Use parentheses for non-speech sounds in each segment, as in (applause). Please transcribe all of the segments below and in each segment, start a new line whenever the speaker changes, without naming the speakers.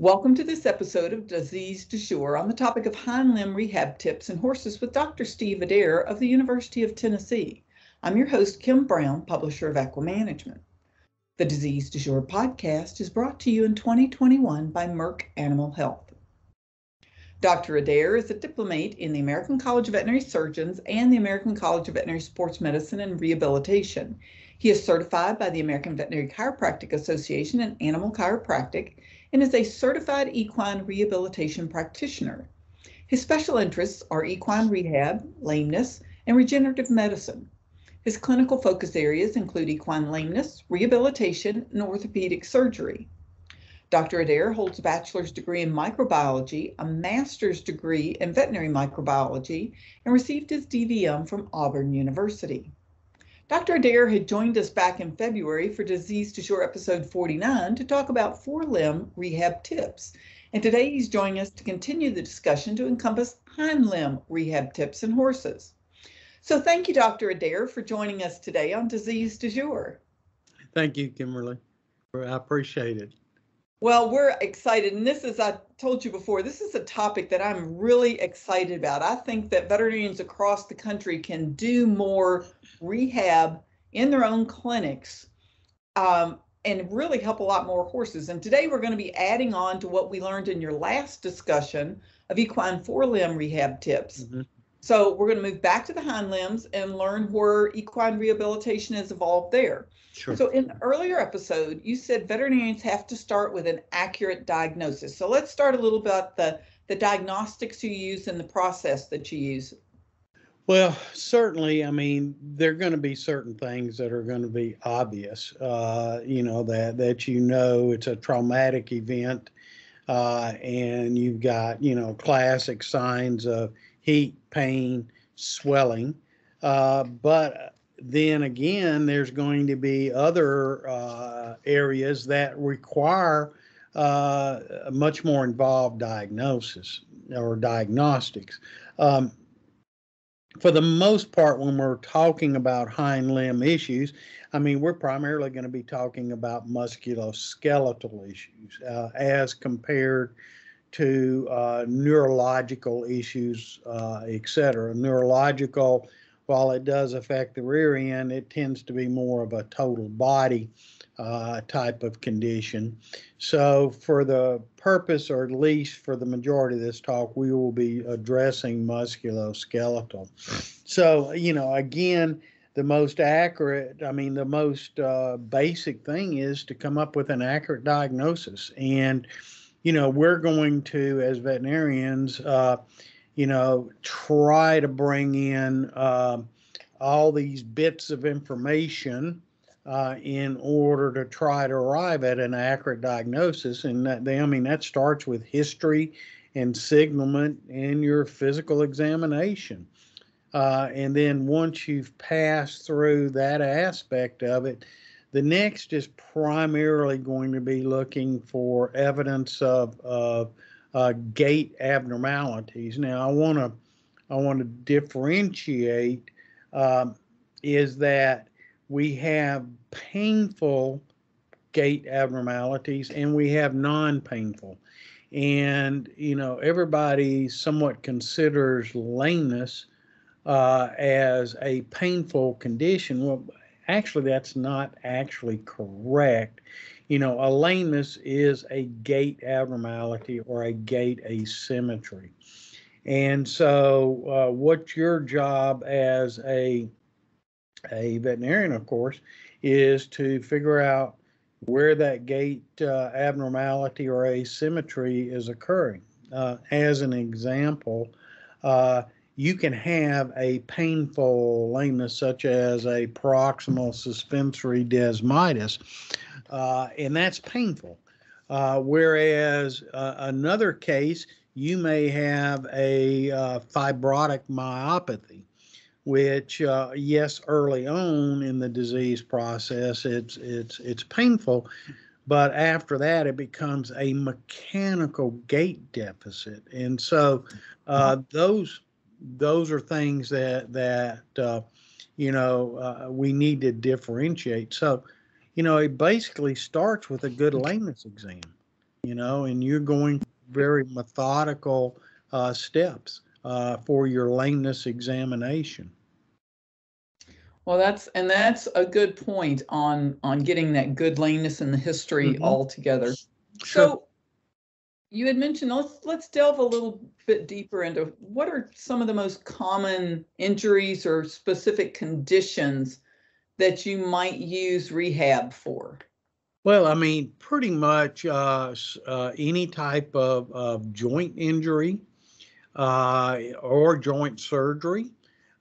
Welcome to this episode of Disease Du Jour on the topic of hind limb rehab tips in horses with Dr. Steve Adair of the University of Tennessee. I'm your host, Kim Brown, publisher of EquiManagement. The Disease Du Jour podcast is brought to you in 2021 by Merck Animal Health. Dr. Adair is a diplomate in the American College of Veterinary Surgeons and the American College of Veterinary Sports Medicine and Rehabilitation. He is certified by the American Veterinary Chiropractic Association in Animal Chiropractic and is a certified equine rehabilitation practitioner. His special interests are equine rehab, lameness, and regenerative medicine. His clinical focus areas include equine lameness, rehabilitation, and orthopedic surgery. Dr. Adair holds a bachelor's degree in microbiology, a master's degree in veterinary microbiology, and received his DVM from Auburn University. Dr. Adair had joined us back in February for Disease Du Jour episode 49 to talk about forelimb rehab tips. And today he's joining us to continue the discussion to encompass hind limb rehab tips in horses. So thank you, Dr. Adair, for joining us today on Disease Du Jour.
Thank you, Kimberly. I appreciate it.
Well, we're excited, and this is, I told you before, this is a topic that I'm really excited about. I think that veterinarians across the country can do more rehab in their own clinics um, and really help a lot more horses. And today we're going to be adding on to what we learned in your last discussion of equine forelimb rehab tips. Mm-hmm. So we're going to move back to the hind limbs and learn where equine rehabilitation has evolved there. Sure. So in the earlier episode, you said veterinarians have to start with an accurate diagnosis. So let's start a little about the, the diagnostics you use and the process that you use.
Well, certainly, I mean, there are going to be certain things that are going to be obvious, uh, you know, that, that you know it's a traumatic event uh, and you've got, you know, classic signs of heat, pain, swelling. Uh, but then again, there's going to be other uh, areas that require uh, much more involved diagnosis or diagnostics. Um, for the most part, when we're talking about hind limb issues, I mean, we're primarily going to be talking about musculoskeletal issues uh, as compared to uh, neurological issues, uh, et cetera. Neurological while it does affect the rear end, it tends to be more of a total body uh, type of condition. So, for the purpose, or at least for the majority of this talk, we will be addressing musculoskeletal. So, you know, again, the most accurate, I mean, the most uh, basic thing is to come up with an accurate diagnosis. And, you know, we're going to, as veterinarians, uh, you know, try to bring in uh, all these bits of information uh, in order to try to arrive at an accurate diagnosis. And that, they, I mean, that starts with history and signalment in your physical examination. Uh, and then once you've passed through that aspect of it, the next is primarily going to be looking for evidence of, of uh, gait abnormalities. Now, I want to I want to differentiate um, is that we have painful gait abnormalities and we have non-painful. And you know, everybody somewhat considers lameness uh, as a painful condition. Well, actually, that's not actually correct you know, a lameness is a gait abnormality or a gait asymmetry. And so, uh, what's your job as a a veterinarian, of course, is to figure out where that gait uh, abnormality or asymmetry is occurring. Uh, as an example, uh, you can have a painful lameness such as a proximal suspensory desmitis, uh, and that's painful. Uh, whereas uh, another case, you may have a uh, fibrotic myopathy, which uh, yes, early on in the disease process, it's it's it's painful, but after that, it becomes a mechanical gait deficit, and so uh, those those are things that that you know we need to differentiate. So you know, it basically starts with a good lameness exam. you know, and you're going very methodical uh, steps uh, for your lameness examination.
Well, that's and that's a good point on on getting that good lameness in the history
Mhm.
all together.
Sure.
So you had mentioned let's let's delve a little bit deeper into what are some of the most common injuries or specific conditions that you might use rehab for.
Well, I mean, pretty much uh, uh, any type of, of joint injury uh, or joint surgery,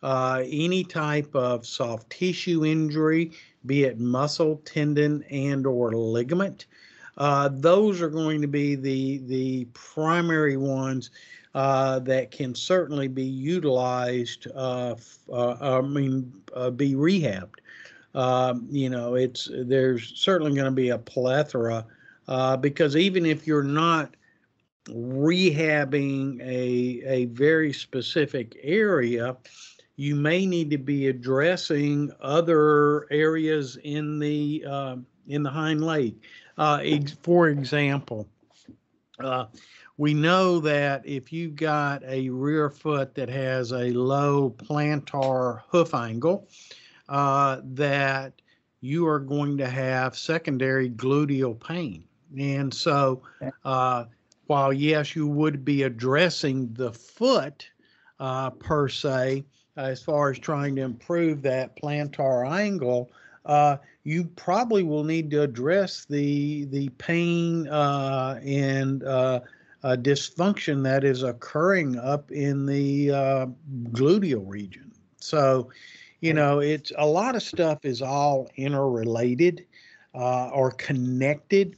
uh, any type of soft tissue injury, be it muscle, tendon, and or ligament. Uh, those are going to be the the primary ones uh, that can certainly be utilized. I mean, be rehabbed. Um, you know, it's there's certainly going to be a plethora uh, because even if you're not rehabbing a a very specific area, you may need to be addressing other areas in the uh, in the hind leg. Uh, for example, uh, we know that if you've got a rear foot that has a low plantar hoof angle, uh, that you are going to have secondary gluteal pain. And so, uh, while yes, you would be addressing the foot uh, per se, as far as trying to improve that plantar angle, uh, you probably will need to address the the pain uh, and uh, uh, dysfunction that is occurring up in the uh, gluteal region. So, you know, it's a lot of stuff is all interrelated uh, or connected.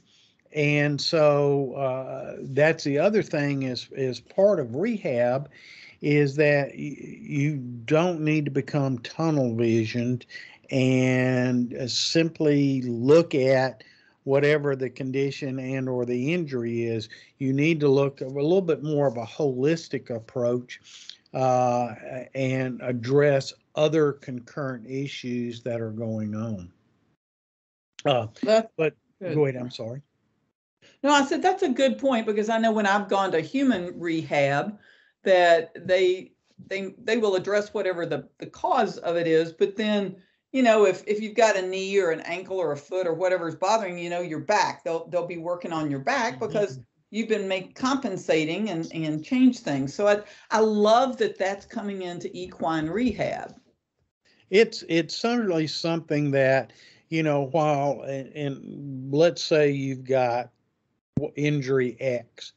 And so uh, that's the other thing is is part of rehab is that you don't need to become tunnel visioned and uh, simply look at whatever the condition and or the injury is you need to look at a little bit more of a holistic approach uh, and address other concurrent issues that are going on uh, but
good.
go ahead i'm sorry
No, I said that's a good point because I know when I've gone to human rehab that they they they will address whatever the the cause of it is, but then you know if if you've got a knee or an ankle or a foot or whatever's bothering you, you know your back, they'll they'll be working on your back because you've been make compensating and and change things. So I I love that that's coming into equine rehab.
It's it's certainly something that you know while and, let's say you've got injury x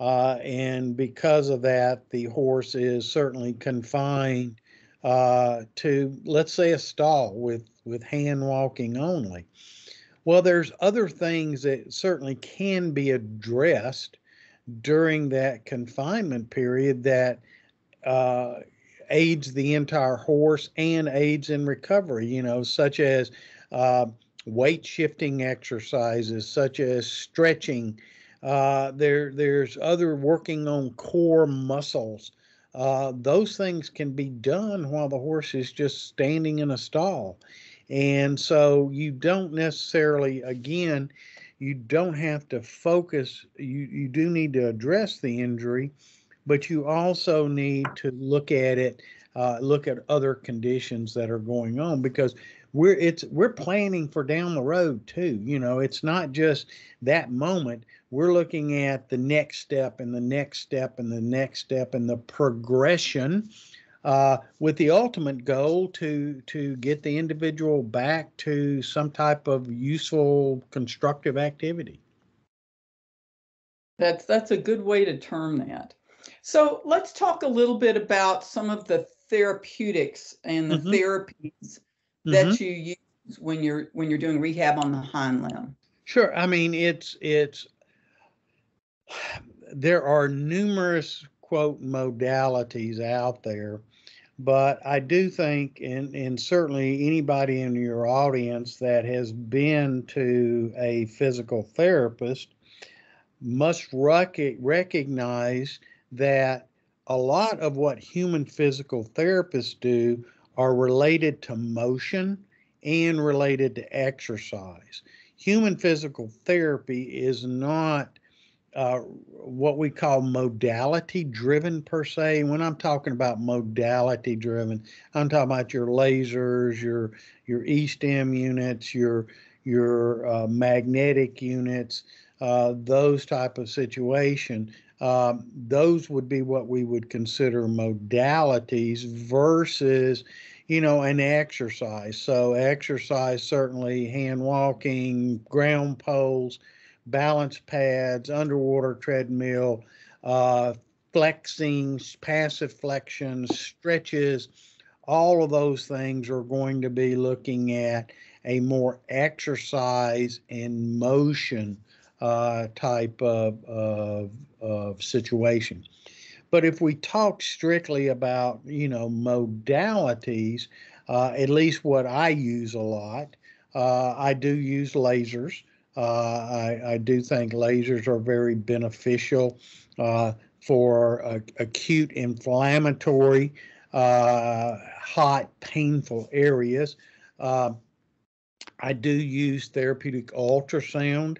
uh, and because of that the horse is certainly confined uh, to let's say a stall with with hand walking only. Well there's other things that certainly can be addressed during that confinement period that uh, aids the entire horse and aids in recovery, you know, such as uh, weight shifting exercises, such as stretching. Uh, there, there's other working on core muscles. Uh, those things can be done while the horse is just standing in a stall. And so you don't necessarily, again, you don't have to focus, you, you do need to address the injury, but you also need to look at it uh, look at other conditions that are going on because we're it's we're planning for down the road too you know it's not just that moment we're looking at the next step and the next step and the next step and the progression uh, with the ultimate goal to to get the individual back to some type of useful constructive activity
That's that's a good way to term that. So let's talk a little bit about some of the therapeutics and the
Mhm.
therapies that you use when you're when you're doing rehab on the hind limb.
Sure. I mean, it's it's there are numerous quote modalities out there, but I do think, and and certainly anybody in your audience that has been to a physical therapist must rec- recognize that a lot of what human physical therapists do are related to motion and related to exercise human physical therapy is not uh, what we call modality driven per se. When I'm talking about modality driven, I'm talking about your lasers, your your E-stim units, your your uh, magnetic units, uh, those type of situation. Um, those would be what we would consider modalities versus you know, an exercise. So exercise certainly hand walking, ground poles, balance pads, underwater treadmill, uh, flexing, passive flexion, stretches, all of those things are going to be looking at a more exercise and motion uh, type of, of, of situation. But if we talk strictly about, you know, modalities, uh, at least what I use a lot, uh, I do use lasers. Uh, I, I, do think lasers are very beneficial uh, for acute inflammatory, uh, hot, painful areas. I do use therapeutic ultrasound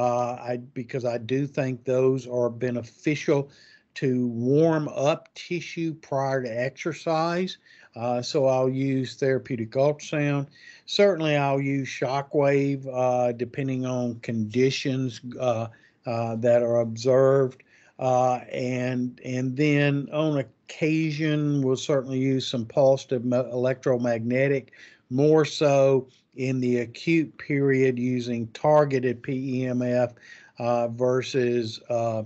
I, because I do think those are beneficial to warm up tissue prior to exercise. Uh, so I'll use therapeutic ultrasound. Certainly, I'll use shockwave uh, depending on conditions uh, uh that are observed. Uh, and and then on occasion, we'll certainly use some pulsed electromagnetic, more so in the acute period using targeted PEMF uh, versus uh,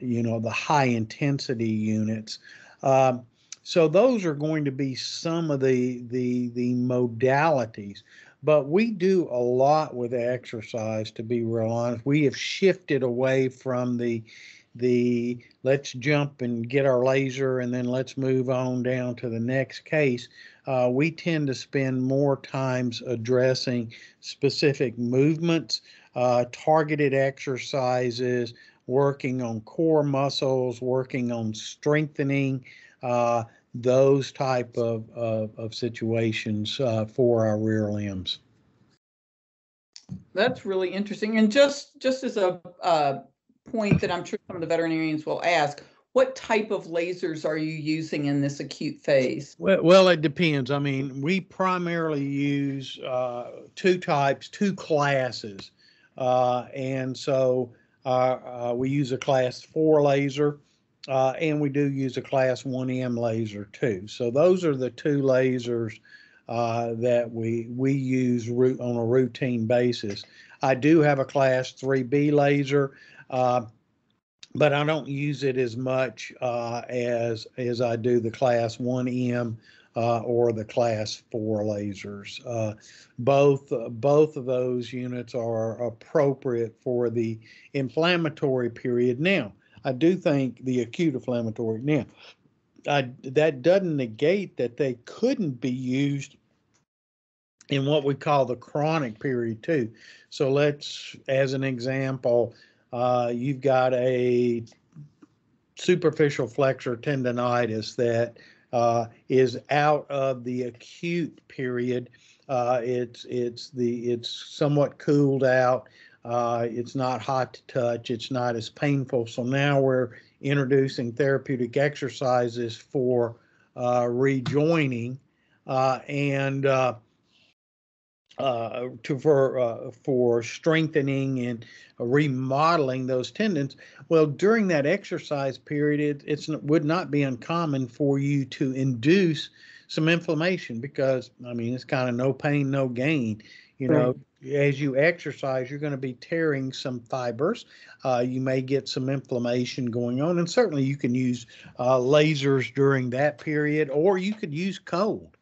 you know, the high intensity units. Um, so those are going to be some of the the the modalities. But we do a lot with exercise, to be real honest. We have shifted away from the the let's jump and get our laser and then let's move on down to the next case. Uh, we tend to spend more times addressing specific movements, uh, targeted exercises, working on core muscles, working on strengthening uh, those type of, of, of situations uh, for our rear limbs.
That's really interesting. And just just as a uh, point that I'm sure some of the veterinarians will ask, what type of lasers are you using in this acute phase?
Well, well it depends. I mean, we primarily use uh, two types, two classes. Uh, and so uh, uh, we use a class four laser, uh, and we do use a class 1M laser too. So those are the two lasers uh, that we we use on a routine basis. I do have a class 3B laser, uh, but I don't use it as much uh, as as I do the class 1M uh, or the class four lasers. Uh, both both of those units are appropriate for the inflammatory period. Now, I do think the acute inflammatory. Now, I, that doesn't negate that they couldn't be used in what we call the chronic period too. So let's, as an example, uh, you've got a superficial flexor tendonitis that uh, is out of the acute period. Uh, it's it's the it's somewhat cooled out. Uh, it's not hot to touch. It's not as painful. So now we're introducing therapeutic exercises for uh, rejoining uh, and uh, to for uh, for strengthening and remodeling those tendons. Well, during that exercise period, it it's, would not be uncommon for you to induce some inflammation because I mean it's kind of no pain, no gain. You know, right. as you exercise, you're going to be tearing some fibers. Uh, you may get some inflammation going on, and certainly you can use uh, lasers during that period, or you could use cold.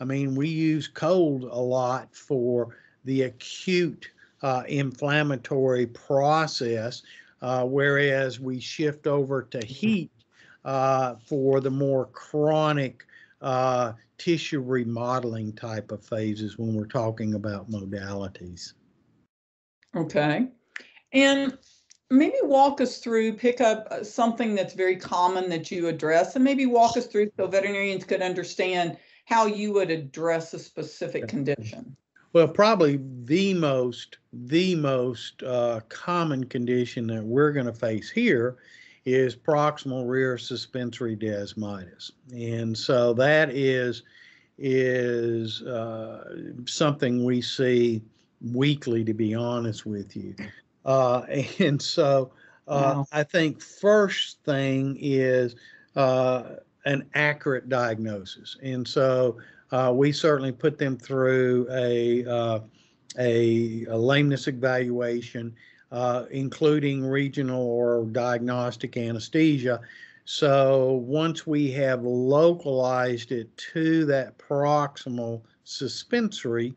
I mean, we use cold a lot for the acute uh, inflammatory process, uh, whereas we shift over to heat uh, for the more chronic uh, tissue remodeling type of phases when we're talking about modalities.
Okay. And maybe walk us through, pick up uh, something that's very common that you address, and maybe walk us through so veterinarians could understand how you would address a specific condition.
Well, probably the most the most uh, common condition that we're going to face here is proximal rear suspensory desmitis, and so that is is uh, something we see weekly, to be honest with you. Uh, and so uh, wow. I think first thing is uh, an accurate diagnosis, and so uh, we certainly put them through a uh, a, a, lameness evaluation, uh, including regional or diagnostic anesthesia. So once we have localized it to that proximal suspensory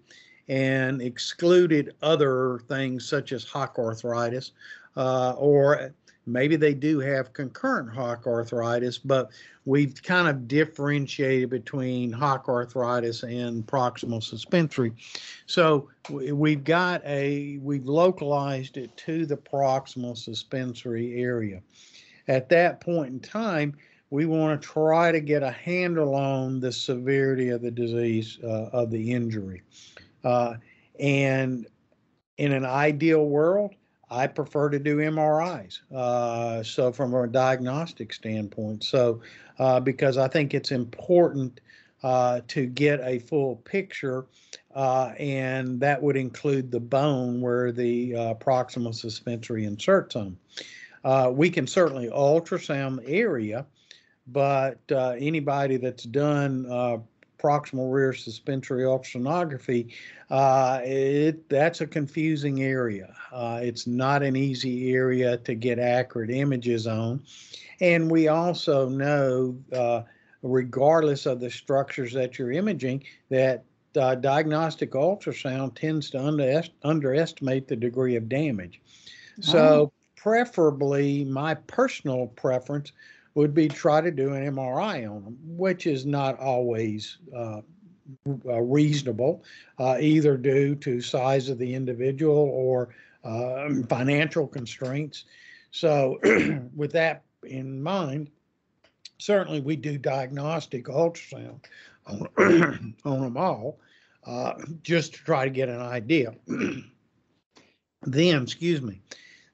and excluded other things such as hock arthritis, uh, or maybe they do have concurrent hock arthritis, but we've kind of differentiated between hock arthritis and proximal suspensory. So we've got a, we've localized it to the proximal suspensory area. At that point in time, we want to try to get a handle on the severity of the disease, uh, of the injury. Uh, and in an ideal world, I prefer to do MRIs. Uh, so from a diagnostic standpoint, so uh, because I think it's important uh, to get a full picture, uh, and that would include the bone where the uh, proximal suspensory inserts. Uh, we can certainly ultrasound the area, but anybody that's done proximal rear suspensory ultrasonography, uh, it, that's a confusing area. Uh, it's not an easy area to get accurate images on. And we also know, uh, regardless of the structures that you're imaging, that uh, diagnostic ultrasound tends to under, underestimate the degree of damage. So, oh. preferably, my personal preference would be try to do an MRI on them, which is not always uh, uh, reasonable, uh, either due to size of the individual or um, financial constraints. So, (clears throat) with that in mind, certainly we do diagnostic ultrasound on, (clears throat) on them all, uh, just to try to get an idea. (clears throat) then, excuse me,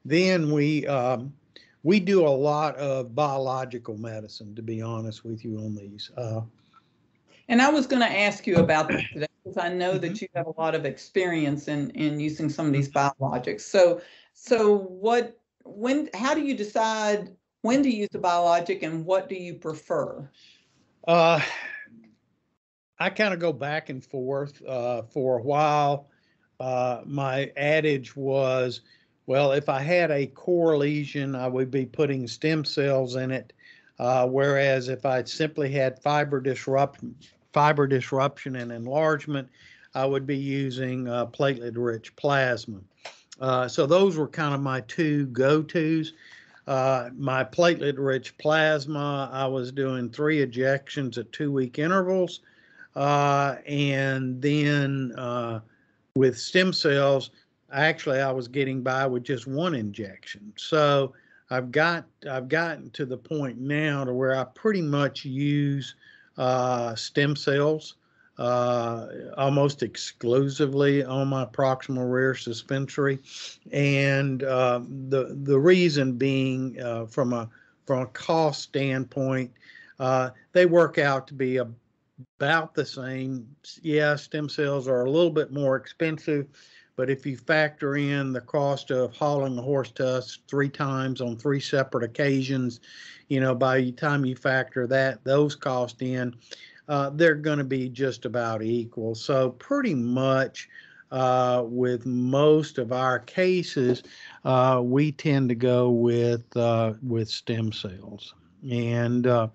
then we um, we do a lot of biological medicine, to be honest with you on these. Uh,
and I was going to ask you about that today because I know mm-hmm. that you have a lot of experience in in using some of these biologics. So, so what? When? How do you decide when to use a biologic, and what do you prefer?
Uh, I kind of go back and forth. Uh, for a while, uh, my adage was well, if I had a core lesion, I would be putting stem cells in it. Uh, whereas if I simply had fiber disruption, fiber disruption and enlargement, I would be using uh, platelet-rich plasma. Uh, so those were kind of my two go-tos. Uh, my platelet-rich plasma, I was doing three injections at two-week intervals, uh, and then uh, with stem cells, actually I was getting by with just one injection. So I've got I've gotten to the point now to where I pretty much use uh, stem cells uh, almost exclusively on my proximal rear suspensory, and uh, the the reason being uh, from a from a cost standpoint, uh, they work out to be a, about the same. Yeah, stem cells are a little bit more expensive but if you factor in the cost of hauling a horse to us three times on three separate occasions, you know, by the time you factor that those costs in, uh, they're going to be just about equal. So pretty much uh, with most of our cases, uh, we tend to go with uh, with stem cells, and uh,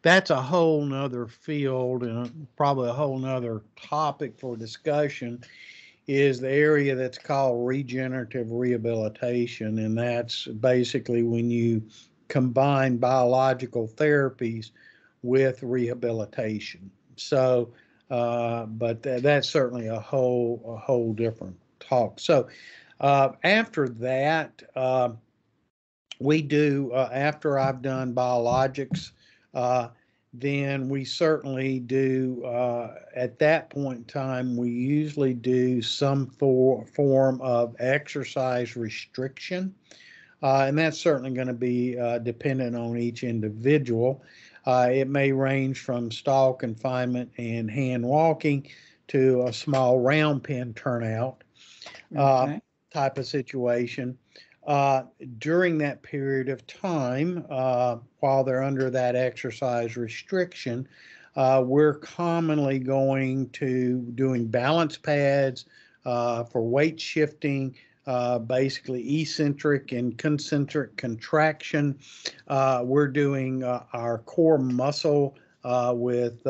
that's a whole nother field and probably a whole nother topic for discussion is the area that's called regenerative rehabilitation. And that's basically when you combine biological therapies with rehabilitation. So, uh, but th- that's certainly a whole a whole different talk. So, uh, after that, uh, we do uh, after I've done biologics, uh, then we certainly do, uh, at that point in time, we usually do some for, form of exercise restriction. Uh, and that's certainly going to be uh, dependent on each individual. Uh, it may range from stall confinement and hand walking to a small round pen turnout uh,
Okay.
type of situation. Uh, during that period of time, uh, while they're under that exercise restriction, uh, we're commonly going to doing balance pads uh, for weight shifting, uh, basically eccentric and concentric contraction. Uh, we're doing our core muscle with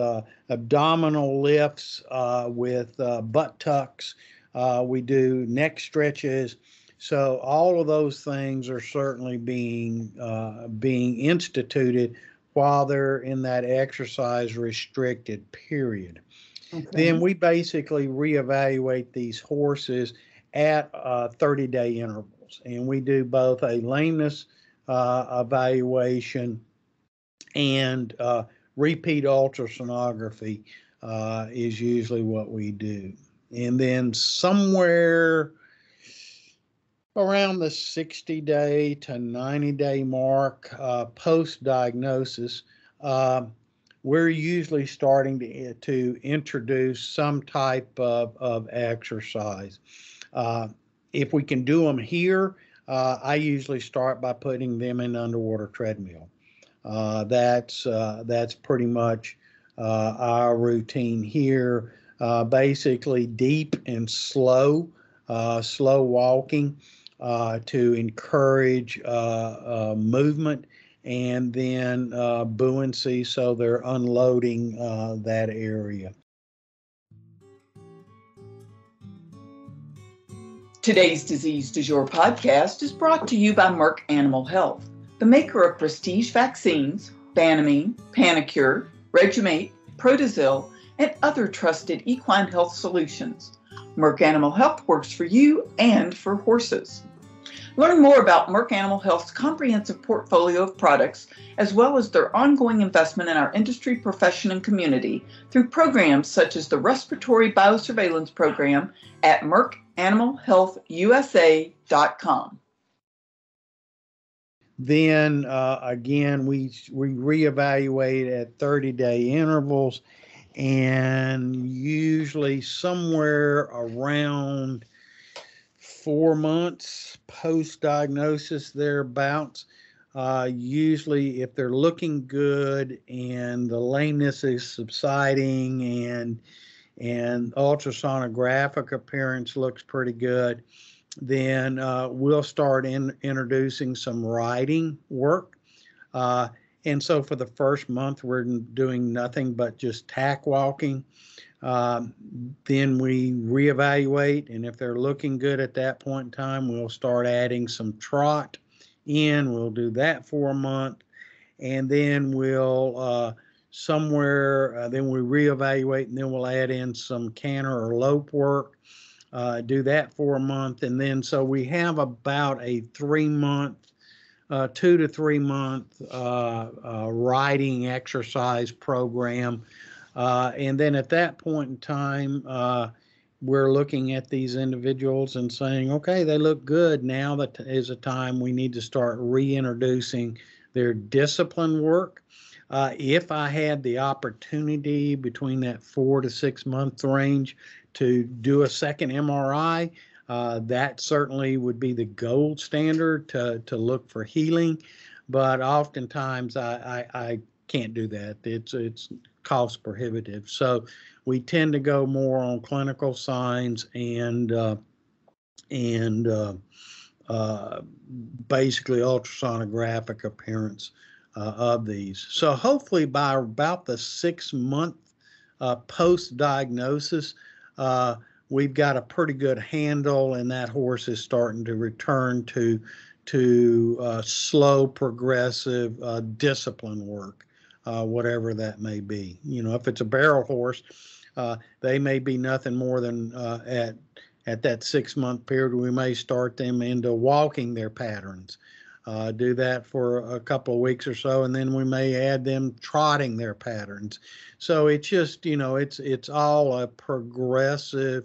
abdominal lifts, with butt tucks. We do neck stretches. So all of those things are certainly being uh, being instituted while they're in that exercise restricted period.
Okay.
Then we basically reevaluate these horses at uh, 30 day intervals, and we do both a lameness uh, evaluation and uh, repeat ultrasonography uh, is usually what we do. And then somewhere around the 60 day to 90 day mark uh, post diagnosis, uh, we're usually starting to, to introduce some type of, of exercise. Uh, if we can do them here, uh, I usually start by putting them in underwater treadmill. Uh, that's uh, that's pretty much our routine here. Basically, deep and slow, slow walking to encourage uh, uh, movement and then uh, buoyancy so they're unloading uh, that area.
Today's Disease Du Jour podcast is brought to you by Merck Animal Health, the maker of prestige vaccines, Banamine, Panacur, Regu-Mate, Protazil, and other trusted equine health solutions. Merck Animal Health works for you and for horses. Learn more about Merck Animal Health's comprehensive portfolio of products, as well as their ongoing investment in our industry, profession, and community through programs such as the Respiratory Biosurveillance Program at MerckAnimalHealthUSA.com.
Then uh, again, we we reevaluate at 30 day intervals, and usually somewhere around four months post diagnosis thereabouts. Uh, usually, if they're looking good and the lameness is subsiding and and ultrasonographic appearance looks pretty good, then uh, we'll start in, introducing some riding work. Uh, and so for the first month, we're doing nothing but just tack walking. Um, then we reevaluate, and if they're looking good at that point in time, we'll start adding some trot in. We'll do that for a month, and then we'll uh, somewhere, uh, then we reevaluate, and then we'll add in some canter or lope work uh, do that for a month, and then so we have about a three month, uh, two to three month uh, uh, riding exercise program, uh, and then at that point in time, uh, we're looking at these individuals and saying, okay, they look good. Now that is a time we need to start reintroducing their discipline work. Uh, if I had the opportunity between that four to six month range to do a second MRI, uh, that certainly would be the gold standard to, to look for healing. But oftentimes I, I, I can't do that. It's, it's cost prohibitive. So we tend to go more on clinical signs and, uh, and uh, uh, basically ultrasonographic appearance uh, of these. So hopefully by about the six month uh, post diagnosis, we've got a pretty good handle, and that horse is starting to return to to uh, slow, progressive uh, discipline work, uh, whatever that may be. You know, if it's a barrel horse, uh, they may be nothing more than uh, at at that six month period. We may start them into walking their patterns. Uh, do that for a couple of weeks or so, and then we may add them trotting their patterns. So it's just you know it's it's all a progressive,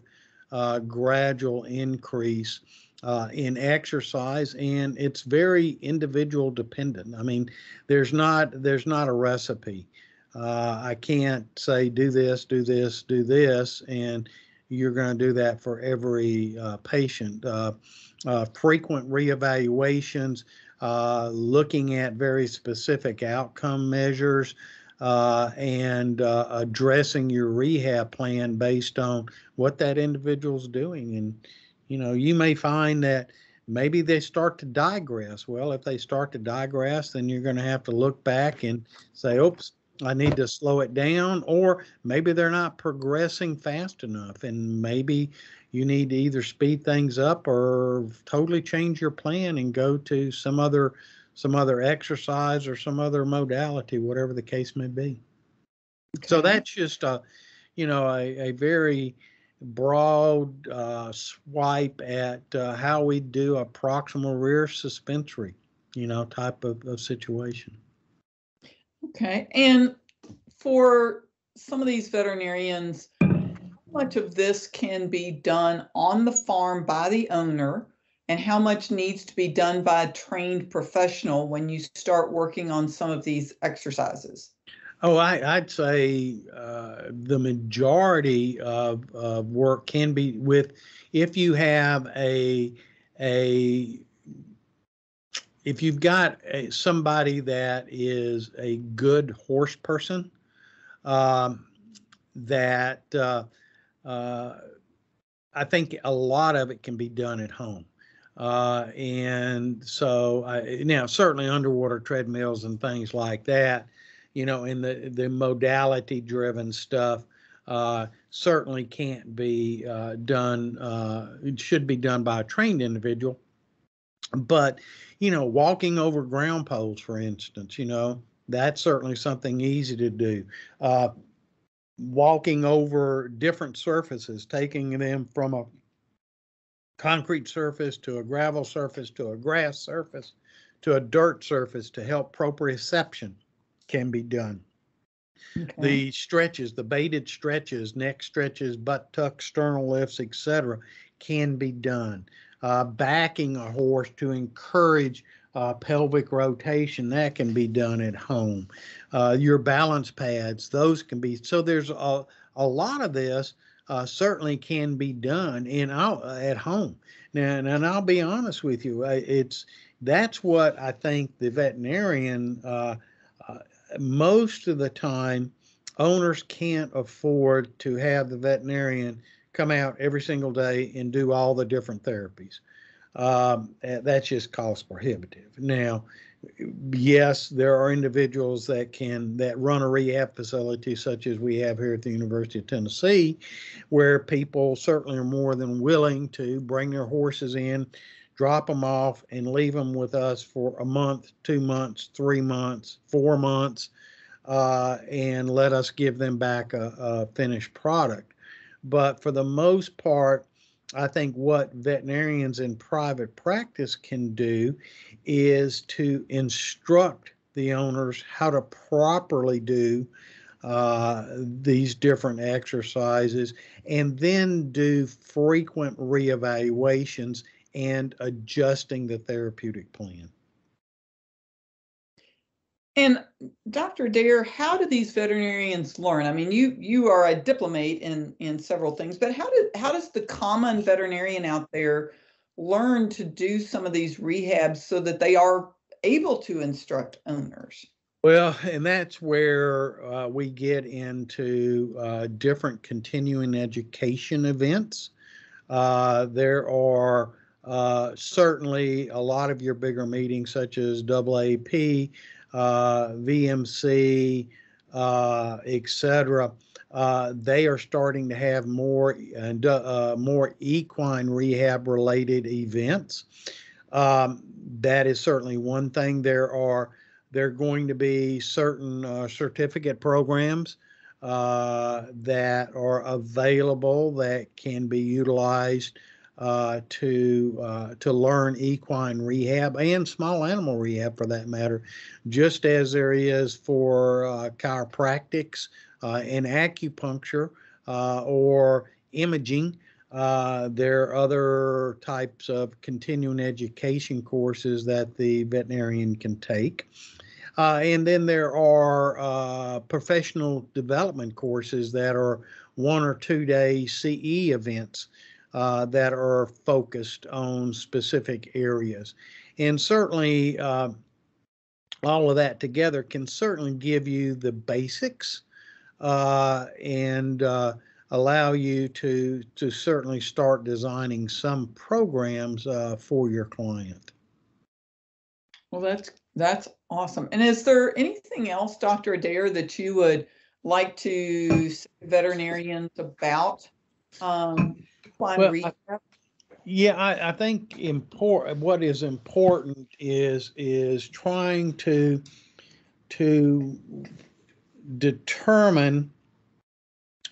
uh, gradual increase uh, in exercise, and it's very individual dependent. I mean, there's not there's not a recipe. Uh, I can't say do this, do this, do this, and you're going to do that for every uh, patient. Uh, uh, frequent reevaluations, looking at very specific outcome measures, uh, and uh, addressing your rehab plan based on what that individual's doing. And, you know, you may find that maybe they start to digress. Well, if they start to digress, then you're going to have to look back and say, oops, I need to slow it down, or maybe they're not progressing fast enough, and maybe you need to either speed things up or totally change your plan and go to some other some other exercise or some other modality, whatever the case may be. Okay. So that's just a, you know, a, a very broad uh, swipe at uh, how we do a proximal rear suspensory, you know, type of, of situation.
Okay. And for some of these veterinarians, how much of this can be done on the farm by the owner and how much needs to be done by a trained professional when you start working on some of these exercises?
Oh, I, would say uh, the majority of, of work can be with if you have a a if you've got a, somebody that is a good horse person, um, that uh, uh, I think a lot of it can be done at home. Uh, and so I, now certainly underwater treadmills and things like that, you know, in the, the modality driven stuff, uh, certainly can't be uh, done. Uh, it should be done by a trained individual but, you know, walking over ground poles, for instance, you know, that's certainly something easy to do. Uh, walking over different surfaces, taking them from a concrete surface to a gravel surface to a grass surface to a dirt surface to help proprioception can be done. Okay. The stretches, the baited stretches, neck stretches, butt tuck, sternal lifts, etc., can be done uh, backing a horse to encourage uh, pelvic rotation. That can be done at home. Uh, your balance pads, those can be. So there's a, a lot of this uh, certainly can be done in at home. Now, and I'll be honest with you, it's that's what I think the veterinarian uh, uh, most of the time owners can't afford to have the veterinarian come out every single day and do all the different therapies. Um, eh, that's just cost prohibitive. Now, yes, there are individuals that can that run a rehab facility such as we have here at the University of Tennessee, where people certainly are more than willing to bring their horses in, drop them off, and leave them with us for a month, two months, three months, four months, uh, and let us give them back a, a finished product. But for the most part, I think what veterinarians in private practice can do is to instruct the owners how to properly do uh, these different exercises and then do frequent reevaluations and adjusting the therapeutic plan.
And Dr. Adair, how do these veterinarians learn? I mean, you you are a diplomate in in several things, but how did how does the common veterinarian out there learn to do some of these rehabs so that they are able to instruct owners?
Well, and that's where uh, we get into uh, different continuing education events. Uh, there are uh, certainly a lot of your bigger meetings, such as AAEP, uh, VMC, uh, etc. Uh, they are starting to have more and uh, more equine rehab related events. Um, that is certainly one thing. There are there are going to be certain uh, certificate programs uh, that are available that can be utilized uh, to uh, to learn equine rehab and small animal rehab for that matter, just as there is for uh, chiropractics uh, and acupuncture uh, or imaging. Uh, there are other types of continuing education courses that the veterinarian can take. And then there are professional development courses that are one or two day CE events uh, that are focused on specific areas. And certainly, uh, all of that together can certainly give you the basics uh, and uh, allow you to to certainly start designing some programs for your client.
Well, that's that's awesome. And is there anything else, Dr. Adair, that you would like to veterinarians about um, well, I,
yeah, I, I think important. What is important is is trying to to determine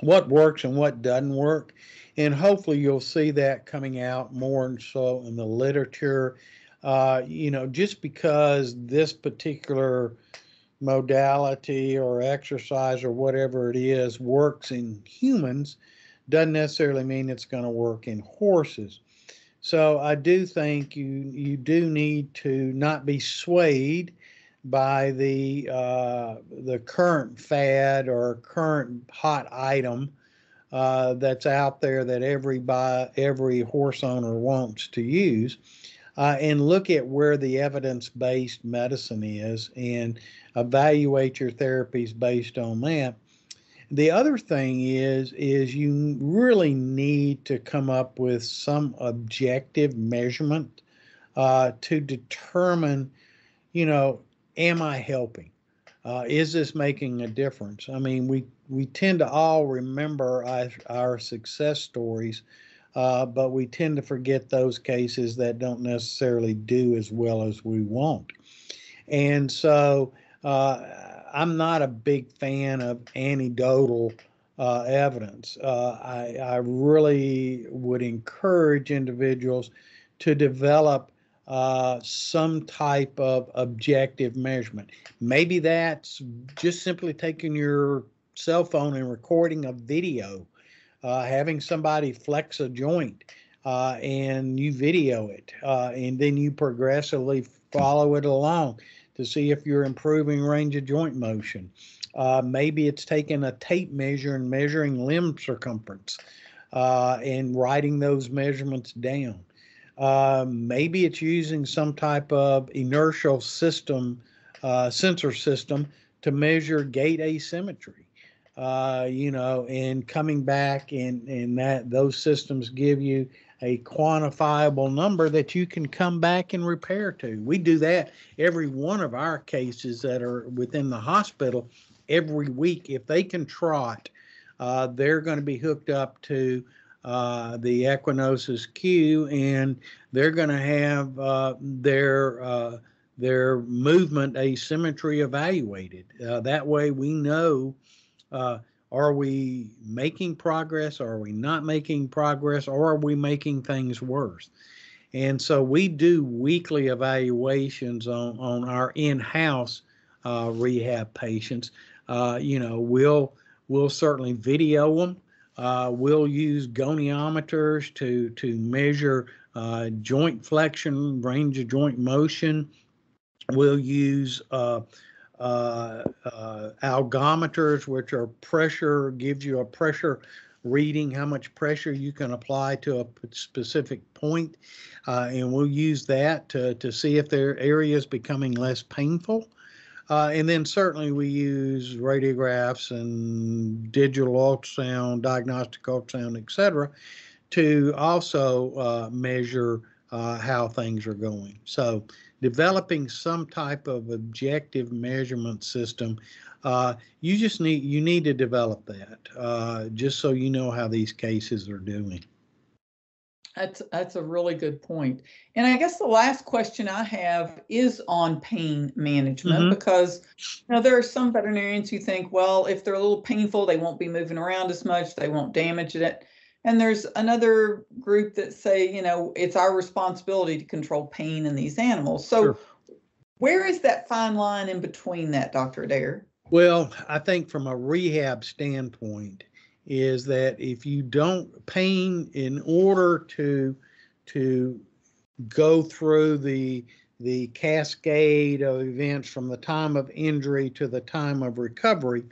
what works and what doesn't work, and hopefully you'll see that coming out more and so in the literature. Uh, you know, just because this particular modality or exercise or whatever it is works in humans doesn't necessarily mean it's going to work in horses. So I do think you you do need to not be swayed by the uh, the current fad or current hot item uh, that's out there that every every horse owner wants to use, uh, and look at where the evidence based medicine is and evaluate your therapies based on that. The other thing is is you really need to come up with some objective measurement uh, to determine, you know, am I helping? Uh, is this making a difference? I mean, we we tend to all remember our, our success stories, uh, but we tend to forget those cases that don't necessarily do as well as we want. And so uh, I'm not a big fan of anecdotal uh, evidence. Uh, I, I, really would encourage individuals to develop uh, some type of objective measurement. Maybe that's just simply taking your cell phone and recording a video, uh, having somebody flex a joint. Uh, and you video it, uh, and then you progressively follow it along to see if you're improving range of joint motion. Uh, maybe it's taking a tape measure and measuring limb circumference uh, and writing those measurements down. Uh, maybe it's using some type of inertial system, uh, sensor system to measure gait asymmetry. Uh, you know, and coming back and and that those systems give you a quantifiable number that you can come back and repair to. We do that every one of our cases that are within the hospital every week. If they can trot, uh, they're going to be hooked up to uh, the Equinosis Q, and they're going to have uh, their uh, their movement asymmetry evaluated. Uh, that way, we know uh, are we making progress? Are we not making progress? Or are we making things worse? And so we do weekly evaluations on, on our in-house uh, rehab patients. Uh, you know, we'll we'll certainly video them. Uh, we'll use goniometers to to measure uh, joint flexion, range of joint motion. We'll use uh, uh, algometers, which are pressure, gives you a pressure reading, how much pressure you can apply to a specific point. Uh, and we'll use that to, to see if their area is becoming less painful. Uh, and then certainly we use radiographs and digital ultrasound, diagnostic ultrasound, et cetera, to also uh, measure uh, how things are going. So developing some type of objective measurement system uh, you just need you need to develop that uh, just so you know how these cases are doing.
That's that's a really good point. And i guess the last question i have is on pain management mm-hmm. because you know there are some veterinarians who think well if they're a little painful they won't be moving around as much they won't damage it And there's another group that say, you know, it's our responsibility to control pain in these animals. So
Sure.
where is that fine line in between that, Dr. Adair?
Well, I think from a rehab standpoint, is that if you don't pain in order to to go through the the cascade of events from the time of injury to the time of recovery,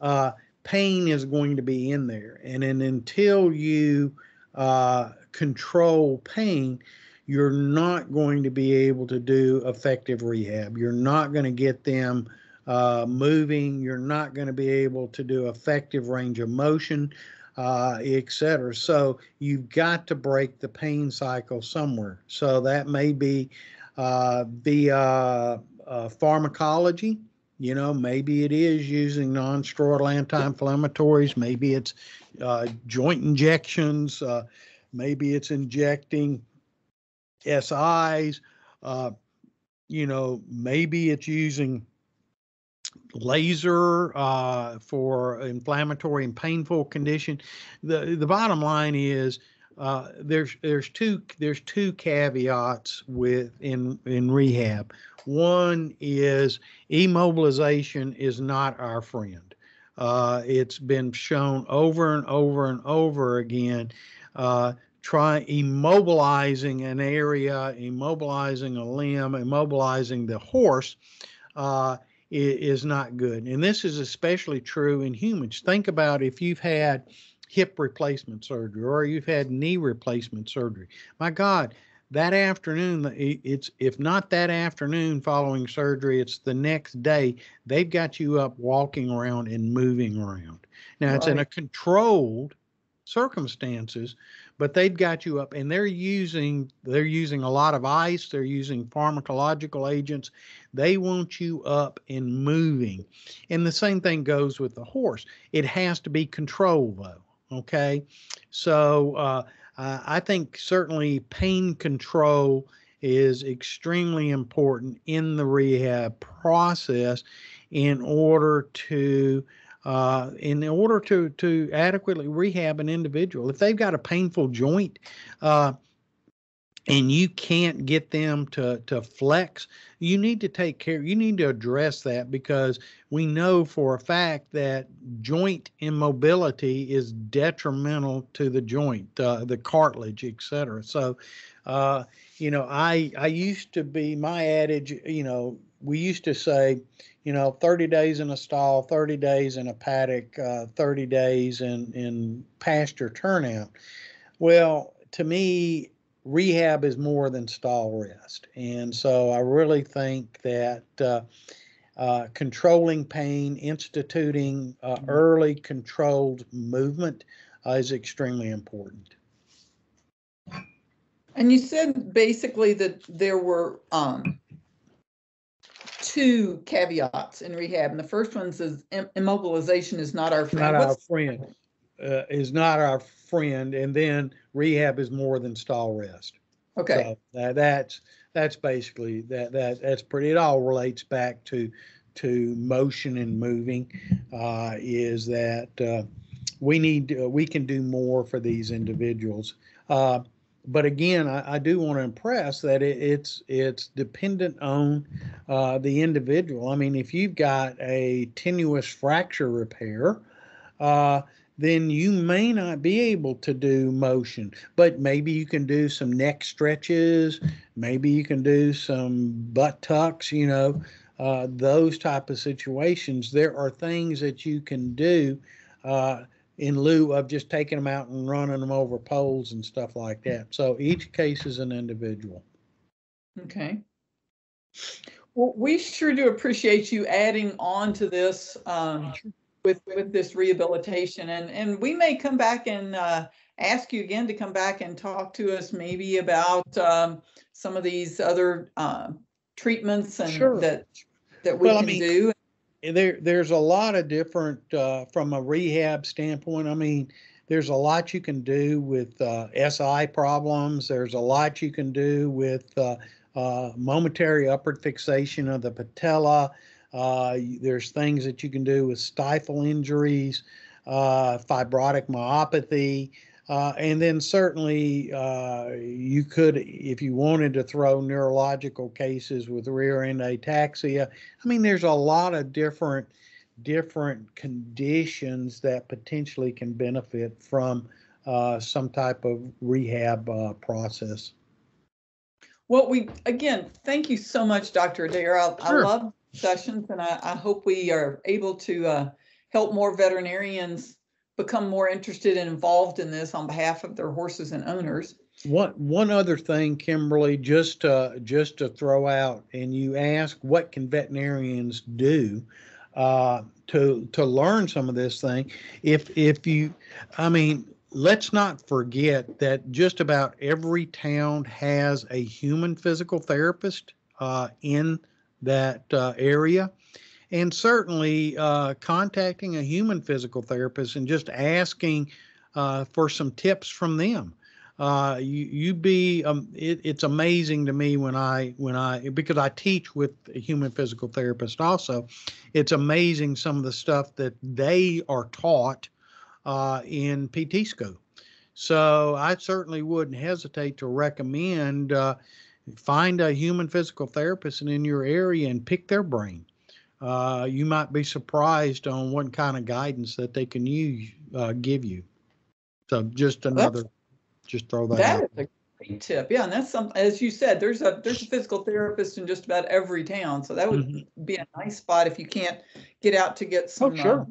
uh, pain is going to be in there, and then until you uh, control pain, you're not going to be able to do effective rehab. You're not going to get them uh, moving. You're not going to be able to do effective range of motion, uh, et cetera. So you've got to break the pain cycle somewhere. So that may be uh, via uh, pharmacology. You know, maybe it is using non-steroidal anti-inflammatories. Maybe it's uh, joint injections. Uh, maybe it's injecting SIs. Uh, you know, maybe it's using laser uh, for inflammatory and painful condition. The the bottom line is uh, there's there's two there's two caveats with in in rehab. One is immobilization is not our friend. Uh, it's been shown over and over and over again. Uh, try immobilizing an area, immobilizing a limb, immobilizing the horse uh, is not good. And this is especially true in humans. Think about if you've had hip replacement surgery or you've had knee replacement surgery. My God, that afternoon, it's if not that afternoon following surgery, it's the next day. They've got you up walking around and moving around. Now it's in a controlled circumstances, but they've got you up and they're using they're using a lot of ice, they're using pharmacological agents. They want you up and moving. And the same thing goes with the horse. It has to be controlled though. Okay. So uh, I think certainly pain control is extremely important in the rehab process in order to uh, in order to to adequately rehab an individual. If they've got a painful joint, uh, and you can't get them to to flex, you need to take care. You need to address that because we know for a fact that joint immobility is detrimental to the joint, uh, the cartilage, etc. So, uh, you know, I I used to be my adage. You know, we used to say you know, 30 days in a stall, 30 days in a paddock, uh, 30 days in, in pasture turnout. Well, to me, rehab is more than stall rest. And so I really think that uh, uh, controlling pain, instituting uh, mm-hmm. early controlled movement uh, is extremely important.
And you said basically that there were um, two caveats in rehab, and the first one says immobilization is not our friend.
Not our friend. Uh, is not our friend, and then rehab is more than stall rest.
Okay.
So that's that's basically that that that's pretty. It all relates back to to motion and moving. Uh, is that uh, we need uh, we can do more for these individuals. Uh, but again, I, I do want to impress that it, it's it's dependent on uh, the individual. I mean, if you've got a tenuous fracture repair, uh, then you may not be able to do motion, but maybe you can do some neck stretches, maybe you can do some butt tucks, you know, uh, those type of situations. There are things that you can do uh, in lieu of just taking them out and running them over poles and stuff like that. So each case is an individual.
Okay. Well, we sure do appreciate you adding on to this um, with with this rehabilitation, and and we may come back and uh, ask you again to come back and talk to us maybe about um, some of these other uh, treatments and
sure.
that that we
well,
can
I mean,
do
there there's a lot of different uh, from a rehab standpoint. I mean, there's a lot you can do with uh, SI problems. There's a lot you can do with uh, uh, momentary upward fixation of the patella. Uh, there's things that you can do with stifle injuries, uh, fibrotic myopathy. Uh, and then certainly uh, you could, if you wanted to throw neurological cases with rear end ataxia. I mean, there's a lot of different different conditions that potentially can benefit from uh, some type of rehab uh, process.
Well, we again, thank you so much, Dr. Adair. I,
Sure.
I love sessions, and I, I hope we are able to uh, help more veterinarians become more interested and involved in this on behalf of their horses and owners.
One one other thing, Kimberly, just to, just to throw out, and you ask what can veterinarians do uh, to to learn some of this thing. If if you, I mean, let's not forget that just about every town has a human physical therapist uh, in that uh, area. And certainly uh, contacting a human physical therapist and just asking uh, for some tips from them. Uh, you you be um, it, it's amazing to me when I when I because I teach with a human physical therapist also. It's amazing some of the stuff that they are taught uh, in PT school. So I certainly wouldn't hesitate to recommend uh, find a human physical therapist in your area and pick their brain. Uh, you might be surprised on what kind of guidance that they can use uh, give you. So just another, just throw that,
That
out.
is a great tip. Yeah, and that's some, as you said, there's a there's a physical therapist in just about every town. So that would
Mhm.
be a nice spot if you can't get out to get some
Oh,
sure.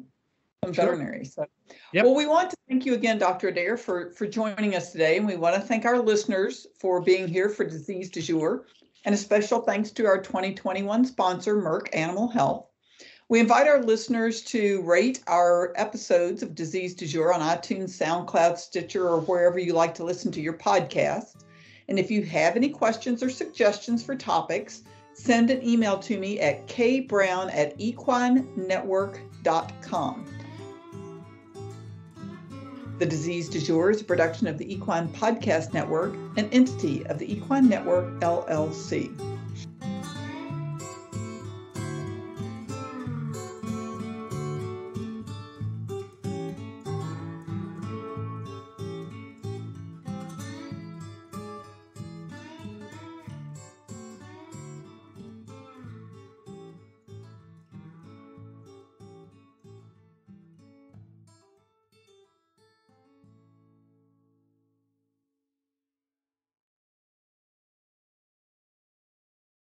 some
Sure.
veterinary. So,
Yep.
well, we want to thank you again, Dr. Adair, for for joining us today, and we want to thank our listeners for being here for Disease du Jour, and a special thanks to our 2021 sponsor, Merck Animal Health. We invite our listeners to rate our episodes of Disease du Jour on iTunes, SoundCloud, Stitcher, or wherever you like to listen to your podcast. And if you have any questions or suggestions for topics, send an email to me at kbrown at equinenetwork.com. The Disease du Jour is a production of the Equine Podcast Network, an entity of the Equine Network, LLC.